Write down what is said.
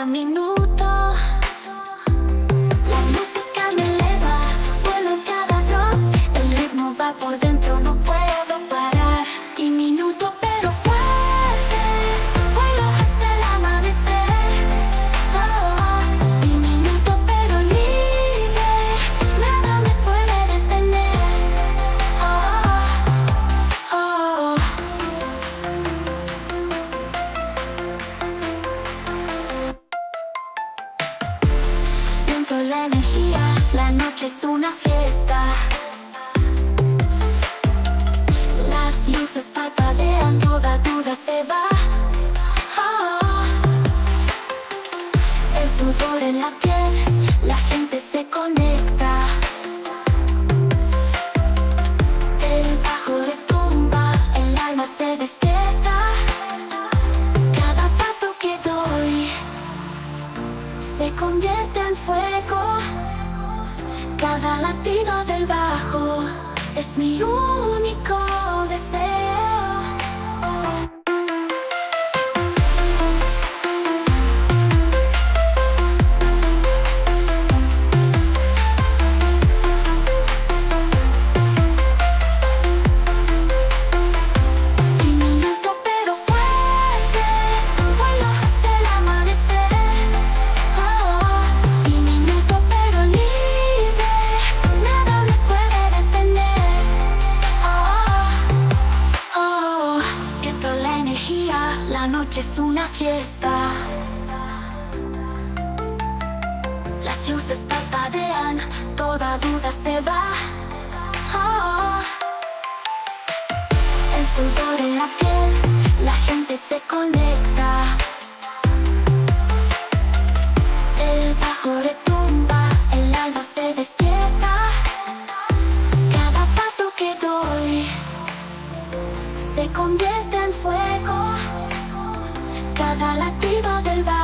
camino la noche es una fiesta. Las luces parpadean, toda duda se va. Oh. El sudor en la piel, la gente se conecta. El bajo retumba, el alma se despierta. Cada paso que doy se convierte en fuego. Cada latido del bajo es mi noche es una fiesta. Las luces parpadean, toda duda se va. Oh, el sudor en la piel, la gente se conecta. Cada latido del bajo